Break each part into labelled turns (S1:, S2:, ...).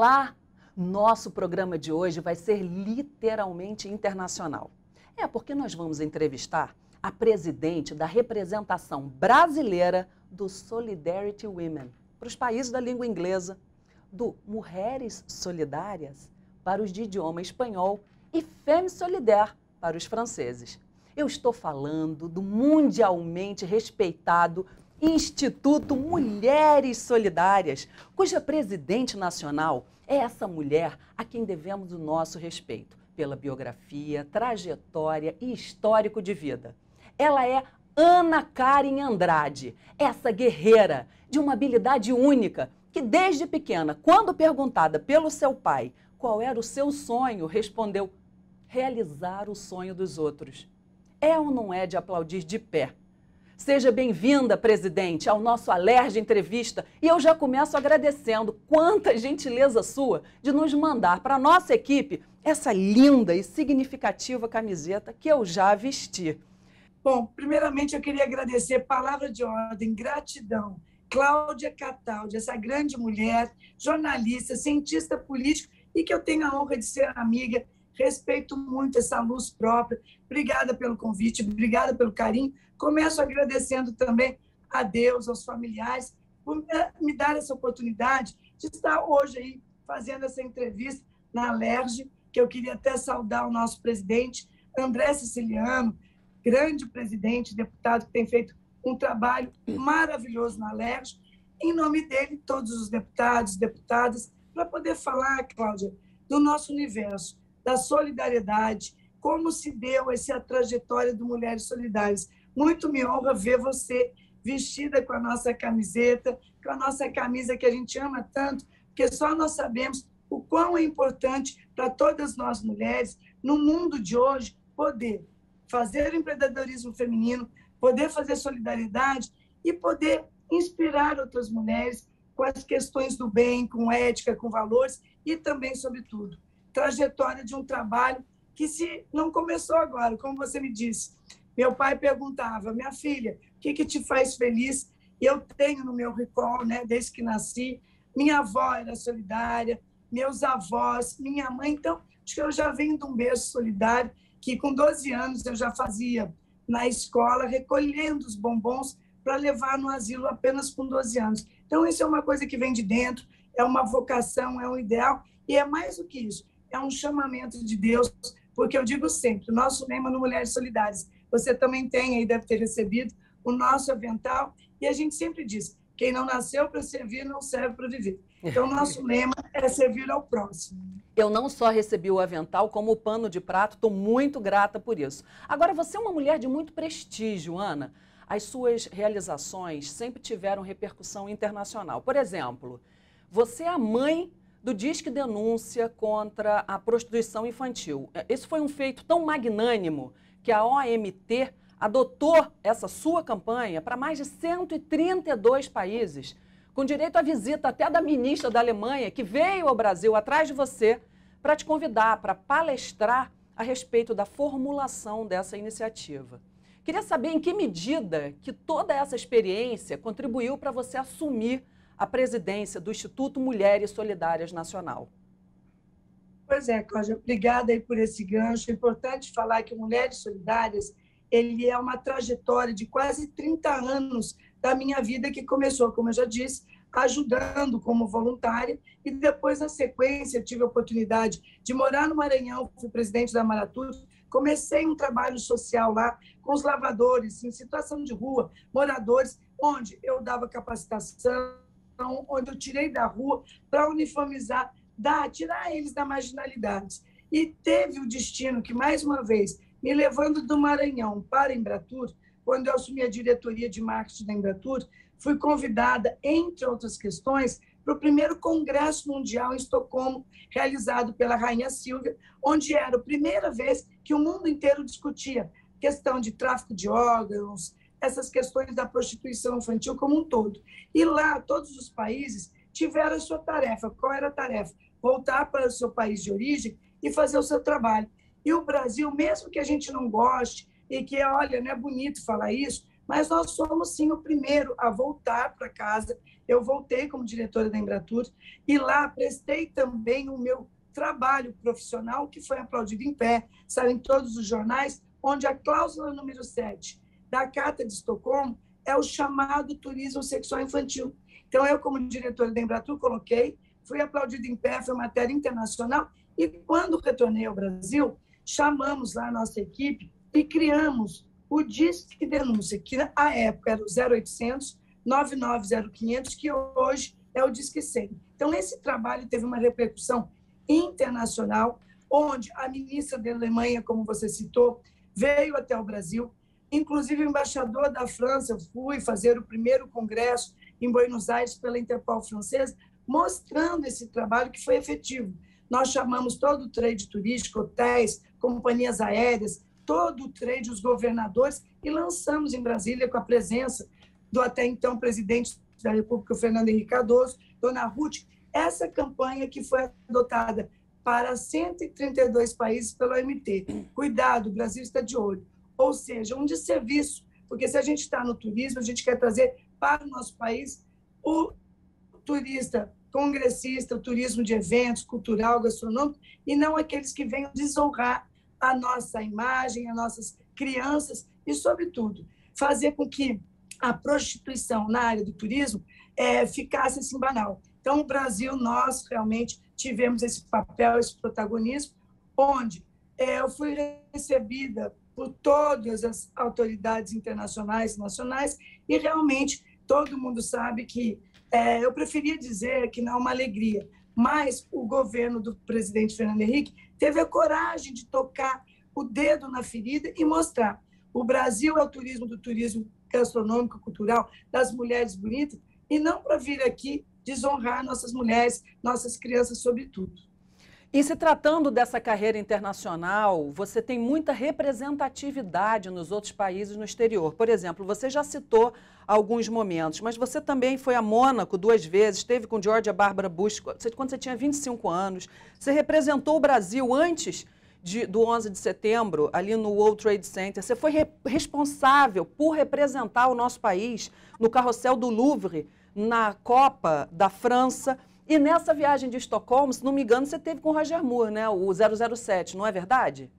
S1: Olá! Nosso programa de hoje vai ser literalmente internacional. É porque nós vamos entrevistar a presidente da representação brasileira do Solidarity Women para os países da língua inglesa, do Mulheres Solidárias para os de idioma espanhol e Femme Solidaire para os franceses. Eu estou falando do mundialmente respeitado Instituto Mulheres Solidárias, cuja presidente nacional é essa mulher a quem devemos o nosso respeito pela biografia, trajetória e histórico de vida. Ela é Ana Karen Andrade, essa guerreira de uma habilidade única que desde pequena, quando perguntada pelo seu pai qual era o seu sonho, respondeu: realizar o sonho dos outros. É ou não é de aplaudir de pé Seja bem-vinda, presidente, ao nosso Alerj Entrevista. E eu já começo agradecendo quanta gentileza sua de nos mandar para a nossa equipe essa linda e significativa camiseta que eu já vesti.
S2: Bom, primeiramente eu queria agradecer, palavra de ordem, gratidão. Cláudia Cataldi, essa grande mulher, jornalista, cientista político e que eu tenho a honra de ser amiga respeito muito essa luz própria. Obrigada pelo convite, obrigada pelo carinho. Começo agradecendo também a Deus, aos familiares, por me dar essa oportunidade de estar hoje aí fazendo essa entrevista na Alerj, que eu queria até saudar o nosso presidente, André Siciliano, grande presidente, deputado que tem feito um trabalho maravilhoso na Alerj. Em nome dele, todos os deputados, deputadas, para poder falar, Cláudia, do nosso universo, da solidariedade, como se deu essa trajetória do Mulheres Solidárias. Muito me honra ver você vestida com a nossa camiseta, com a nossa camisa que a gente ama tanto, porque só nós sabemos o quão é importante para todas nós mulheres, no mundo de hoje, poder fazer empreendedorismo feminino, poder fazer solidariedade e poder inspirar outras mulheres com as questões do bem, com ética, com valores e também, sobretudo, trajetória de um trabalho que se não começou agora, como você me disse. Meu pai perguntava, minha filha, o que, que te faz feliz? Eu tenho no meu recall, né, desde que nasci, minha avó era solidária, meus avós, minha mãe. Então, acho que eu já venho de um berço solidário, que com 12 anos eu já fazia na escola, recolhendo os bombons para levar no asilo apenas com 12 anos. Então, isso é uma coisa que vem de dentro, é uma vocação, é um ideal, e é mais do que isso é um chamamento de Deus, porque eu digo sempre, o nosso lema no Mulheres Solidárias, você também tem aí, deve ter recebido, o nosso avental, e a gente sempre diz, quem não nasceu para servir não serve para viver. Então, o nosso lema é servir ao próximo.
S1: Eu não só recebi o avental, como o pano de prato, estou muito grata por isso. Agora, você é uma mulher de muito prestígio, Ana. As suas realizações sempre tiveram repercussão internacional. Por exemplo, você é a mãe do Disque Denúncia contra a Prostituição Infantil. É, esse foi um feito tão magnânimo que a OMT adotou essa sua campanha para mais de 132 países, com direito à visita até da ministra da Alemanha, que veio ao Brasil atrás de você para te convidar para palestrar a respeito da formulação dessa iniciativa. Queria saber em que medida que toda essa experiência contribuiu para você assumir a presidência do Instituto Mulheres Solidárias Nacional.
S2: Pois é, Cláudia, obrigada aí por esse gancho. É importante falar que Mulheres Solidárias ele é uma trajetória de quase 30 anos da minha vida que começou, como eu já disse, ajudando como voluntária e depois na sequência tive a oportunidade de morar no Maranhão, fui presidente da Maratur, comecei um trabalho social lá com os lavadores em situação de rua, moradores, onde eu dava capacitação onde eu tirei da rua para uniformizar, dar, tirar eles da marginalidade. E teve o destino que, mais uma vez, me levando do Maranhão para Embratur, quando eu assumi a diretoria de marketing da Embratur, fui convidada, entre outras questões, para o primeiro Congresso Mundial em Estocolmo, realizado pela Rainha Silvia, onde era a primeira vez que o mundo inteiro discutia questão de tráfico de órgãos, essas questões da prostituição infantil como um todo. E lá, todos os países tiveram a sua tarefa. Qual era a tarefa? Voltar para o seu país de origem e fazer o seu trabalho. E o Brasil, mesmo que a gente não goste, e que, olha, não é bonito falar isso, mas nós somos sim o primeiro a voltar para casa. Eu voltei como diretora da Embratur e lá prestei também o meu trabalho profissional, que foi aplaudido em pé, saiu em todos os jornais, onde a cláusula número 7 da Carta de Estocolmo é o chamado turismo sexual infantil. Então, eu, como diretora da Embratur, coloquei, fui aplaudido em pé, foi matéria internacional, e quando retornei ao Brasil, chamamos lá a nossa equipe e criamos o Disque Denúncia, que na época era o 0800 990500, que hoje é o Disque 100. Então, esse trabalho teve uma repercussão internacional, onde a ministra da Alemanha, como você citou, veio até o Brasil, inclusive embaixador da França, eu fui fazer o primeiro congresso em Buenos Aires pela Interpol francesa, mostrando esse trabalho que foi efetivo. Nós chamamos todo o trade turístico, hotéis, companhias aéreas, todo o trade, os governadores, e lançamos em Brasília, com a presença do até então presidente da República, Fernando Henrique Cardoso, dona Ruth, essa campanha que foi adotada para 132 países pelo OMT. Cuidado, o Brasil está de olho. Ou seja, um desserviço, porque se a gente está no turismo, a gente quer trazer para o nosso país o turista congressista, o turismo de eventos, cultural, gastronômico, e não aqueles que venham desonrar a nossa imagem, as nossas crianças e, sobretudo, fazer com que a prostituição na área do turismo é, ficasse assim banal. Então, o Brasil, nós realmente tivemos esse papel, esse protagonismo, onde é, eu fui recebida por todas as autoridades internacionais e nacionais e realmente todo mundo sabe que é, eu preferia dizer que não é uma alegria, mas o governo do presidente Fernando Henrique teve a coragem de tocar o dedo na ferida e mostrar. O Brasil é o turismo do turismo gastronômico, cultural, das mulheres bonitas, e não para vir aqui desonrar nossas mulheres, nossas crianças, sobretudo.
S1: E se tratando dessa carreira internacional, você tem muita representatividade nos outros países no exterior. Por exemplo, você já citou alguns momentos, mas você também foi a Mônaco duas vezes, esteve com Georgia Barbara Bush quando você tinha 25 anos. Você representou o Brasil antes de, do 11 de setembro, ali no World Trade Center. Você foi re responsável por representar o nosso país no carrossel do Louvre, na Copa da França e nessa viagem de Estocolmo, se não me engano, você teve com o Roger Moore, né? O 007, não é verdade?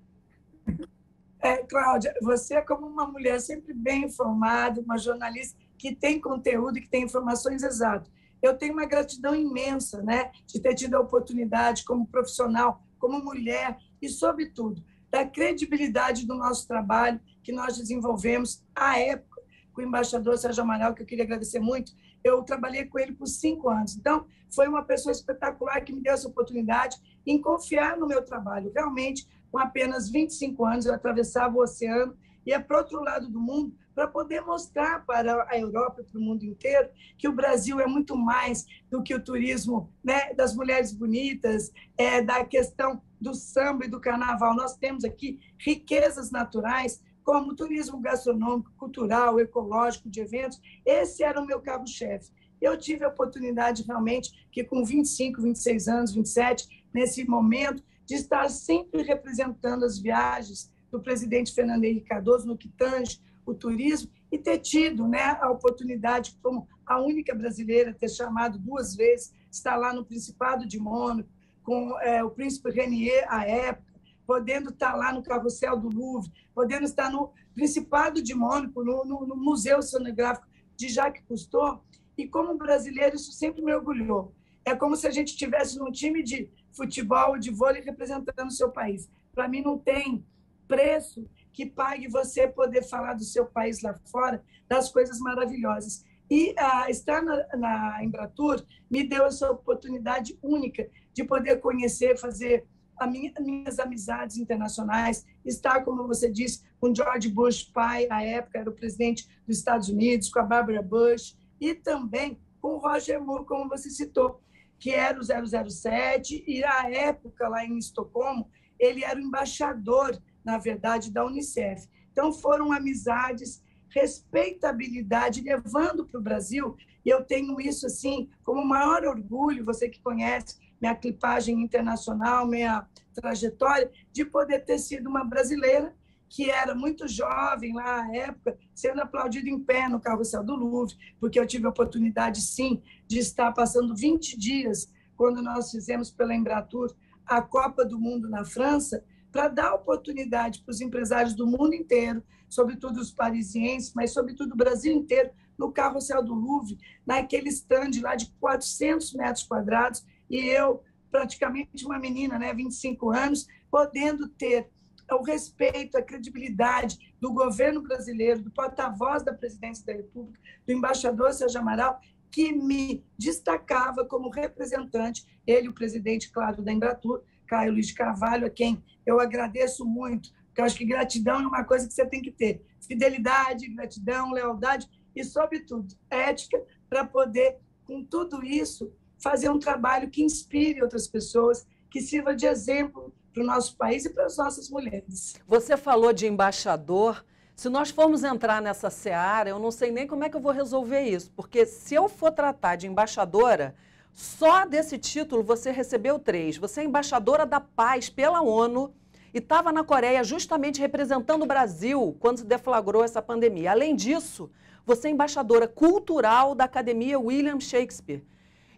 S2: É, Cláudia, você é como uma mulher sempre bem informada, uma jornalista que tem conteúdo e que tem informações exatas. Eu tenho uma gratidão imensa, né, de ter tido a oportunidade como profissional, como mulher e, sobretudo, da credibilidade do nosso trabalho que nós desenvolvemos à época com o embaixador Sérgio Amaral, que eu queria agradecer muito, eu trabalhei com ele por cinco anos. Então, foi uma pessoa espetacular que me deu essa oportunidade em confiar no meu trabalho. Realmente, com apenas 25 anos, eu atravessava o oceano e ia para outro lado do mundo para poder mostrar para a Europa e para o mundo inteiro que o Brasil é muito mais do que o turismo né, das mulheres bonitas, é, da questão do samba e do carnaval. Nós temos aqui riquezas naturais como turismo gastronômico, cultural, ecológico, de eventos. Esse era o meu cabo-chefe. Eu tive a oportunidade realmente que com 25, 26 anos, 27, nesse momento, de estar sempre representando as viagens do presidente Fernando Henrique Cardoso no que tange o turismo e ter tido né, a oportunidade, como a única brasileira, ter chamado duas vezes, estar lá no Principado de Mônaco, com é, o príncipe Renier à época, podendo estar lá no carrossel do Louvre, podendo estar no Principado de Mônaco, no, no, no Museu Sonográfico de Jacques Cousteau. E como brasileiro, isso sempre me orgulhou. É como se a gente tivesse num time de futebol, de vôlei, representando o seu país. Para mim, não tem preço que pague você poder falar do seu país lá fora, das coisas maravilhosas. E ah, estar na, na Embratur me deu essa oportunidade única de poder conhecer, fazer minha, minhas amizades internacionais, estar, como você disse, com George Bush pai, à época era o presidente dos Estados Unidos, com a Barbara Bush, e também com o Roger Moore, como você citou, que era o 007, e à época, lá em Estocolmo, ele era o embaixador, na verdade, da Unicef. Então, foram amizades, respeitabilidade, levando para o Brasil, e eu tenho isso, assim, como maior orgulho, você que conhece minha clipagem internacional, minha trajetória, de poder ter sido uma brasileira que era muito jovem lá à época, sendo aplaudido em pé no Carrossel do Louvre, porque eu tive a oportunidade, sim, de estar passando 20 dias, quando nós fizemos pela Embratur a Copa do Mundo na França, para dar oportunidade para os empresários do mundo inteiro, sobretudo os parisienses, mas sobretudo o Brasil inteiro, no Carrossel do Louvre, naquele stand lá de 400 metros quadrados, e eu, praticamente uma menina, né, 25 anos, podendo ter o respeito, a credibilidade do governo brasileiro, do porta-voz da presidência da República, do embaixador Sérgio Amaral, que me destacava como representante, ele, o presidente, claro, da Embratur, Caio Luiz Carvalho, a quem eu agradeço muito, porque eu acho que gratidão é uma coisa que você tem que ter. Fidelidade, gratidão, lealdade e, sobretudo, ética para poder, com tudo isso, fazer um trabalho que inspire outras pessoas, que sirva de exemplo para o nosso país e para as nossas mulheres.
S1: Você falou de embaixador. Se nós formos entrar nessa seara, eu não sei nem como é que eu vou resolver isso, porque se eu for tratar de embaixadora, só desse título você recebeu três. Você é embaixadora da paz pela ONU e estava na Coreia justamente representando o Brasil quando se deflagrou essa pandemia. Além disso, você é embaixadora cultural da Academia William Shakespeare.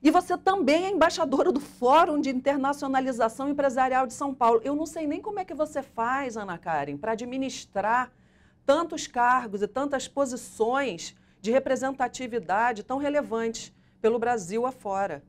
S1: E você também é embaixadora do Fórum de Internacionalização Empresarial de São Paulo. Eu não sei nem como é que você faz, Ana Karen, para administrar tantos cargos e tantas posições de representatividade tão relevantes pelo Brasil afora.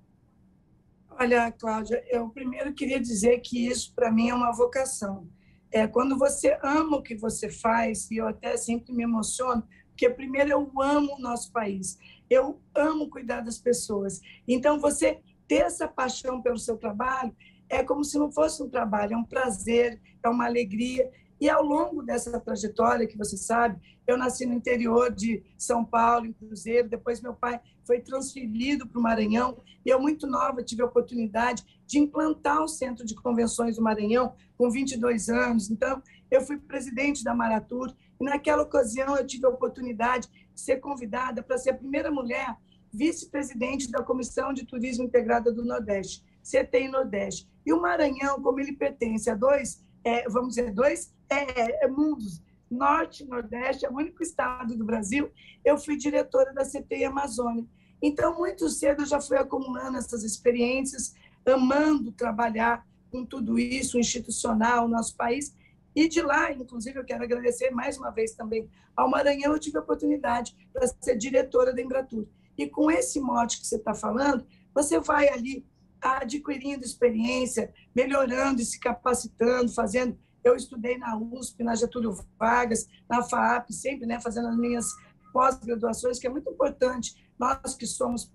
S2: Olha, Cláudia, eu primeiro queria dizer que isso para mim é uma vocação. É quando você ama o que você faz, e eu até sempre me emociono, porque primeiro eu amo o nosso país eu amo cuidar das pessoas. Então, você ter essa paixão pelo seu trabalho é como se não fosse um trabalho, é um prazer, é uma alegria. E ao longo dessa trajetória, que você sabe, eu nasci no interior de São Paulo, em Cruzeiro, depois meu pai foi transferido para o Maranhão, e eu, muito nova, tive a oportunidade de implantar o Centro de Convenções do Maranhão, com 22 anos. Então, eu fui presidente da Maratur, e naquela ocasião eu tive a oportunidade ser convidada para ser a primeira mulher vice-presidente da Comissão de Turismo Integrada do Nordeste, CTI Nordeste. E o Maranhão, como ele pertence a dois, é, vamos dizer, dois é, é, mundos, Norte e Nordeste, é o único estado do Brasil, eu fui diretora da CTI Amazônia. Então, muito cedo eu já fui acumulando essas experiências, amando trabalhar com tudo isso, institucional, nosso país, e de lá, inclusive, eu quero agradecer mais uma vez também ao Maranhão, eu tive a oportunidade para ser diretora da Embratur. E com esse mote que você está falando, você vai ali adquirindo experiência, melhorando e se capacitando, fazendo. Eu estudei na USP, na Getúlio Vargas, na FAAP, sempre né, fazendo as minhas pós-graduações, que é muito importante. Nós que somos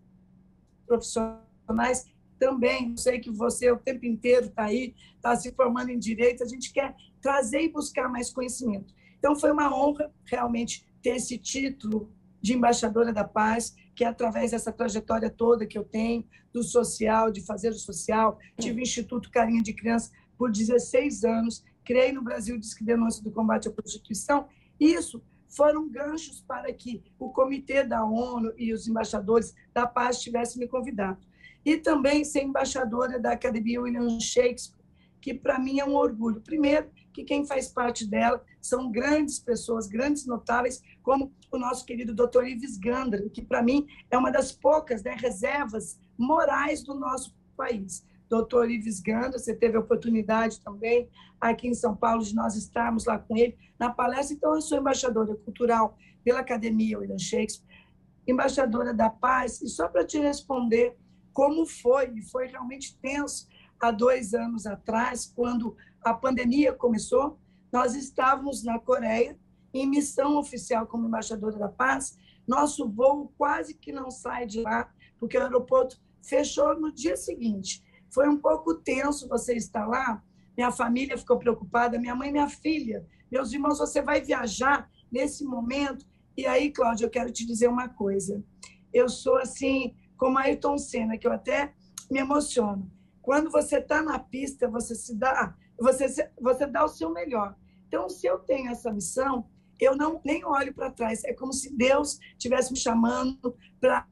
S2: profissionais também, sei que você o tempo inteiro está aí, está se formando em direito, a gente quer trazer e buscar mais conhecimento. Então, foi uma honra realmente ter esse título de embaixadora da paz, que é através dessa trajetória toda que eu tenho, do social, de fazer o social. Tive o Instituto Carinha de Criança por 16 anos, criei no Brasil Disque Denúncia do Combate à Prostituição. Isso foram ganchos para que o Comitê da ONU e os embaixadores da paz tivessem me convidado. E também ser embaixadora da Academia William Shakespeare, que para mim é um orgulho. Primeiro, que quem faz parte dela são grandes pessoas, grandes notáveis, como o nosso querido doutor Ives Gandra, que para mim é uma das poucas né, reservas morais do nosso país. Doutor Ives Gandra, você teve a oportunidade também aqui em São Paulo de nós estarmos lá com ele na palestra. Então, eu sou embaixadora cultural pela Academia William Shakespeare, embaixadora da paz. E só para te responder como foi, e foi realmente tenso há dois anos atrás, quando a pandemia começou, nós estávamos na Coreia, em missão oficial como embaixadora da paz. Nosso voo quase que não sai de lá, porque o aeroporto fechou no dia seguinte. Foi um pouco tenso você estar lá. Minha família ficou preocupada, minha mãe, minha filha, meus irmãos, você vai viajar nesse momento? E aí, Cláudia, eu quero te dizer uma coisa. Eu sou assim, como Ayrton Senna, que eu até me emociono. Quando você está na pista, você se dá você, você dá o seu melhor. Então, se eu tenho essa missão, eu não nem olho para trás. É como se Deus estivesse me chamando para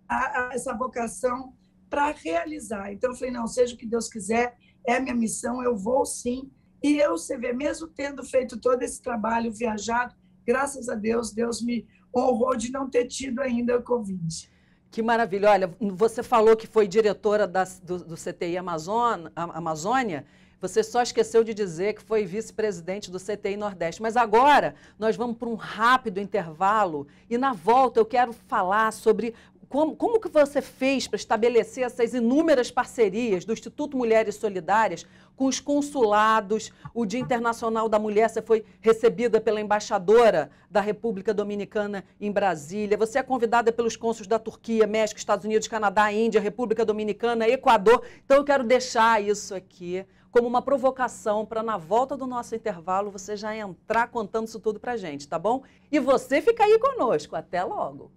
S2: essa vocação para realizar. Então, eu falei, não, seja o que Deus quiser, é minha missão, eu vou sim. E eu, você vê, mesmo tendo feito todo esse trabalho, viajado, graças a Deus, Deus me honrou de não ter tido ainda a Covid.
S1: Que maravilha. Olha, você falou que foi diretora da, do, do CTI Amazônia. Você só esqueceu de dizer que foi vice-presidente do CTI Nordeste. Mas agora nós vamos para um rápido intervalo e na volta eu quero falar sobre como, como que você fez para estabelecer essas inúmeras parcerias do Instituto Mulheres Solidárias com os consulados? O Dia Internacional da Mulher, você foi recebida pela embaixadora da República Dominicana em Brasília. Você é convidada pelos cônsules da Turquia, México, Estados Unidos, Canadá, Índia, República Dominicana, Equador. Então eu quero deixar isso aqui como uma provocação para na volta do nosso intervalo você já entrar contando isso tudo para gente, tá bom? E você fica aí conosco. Até logo!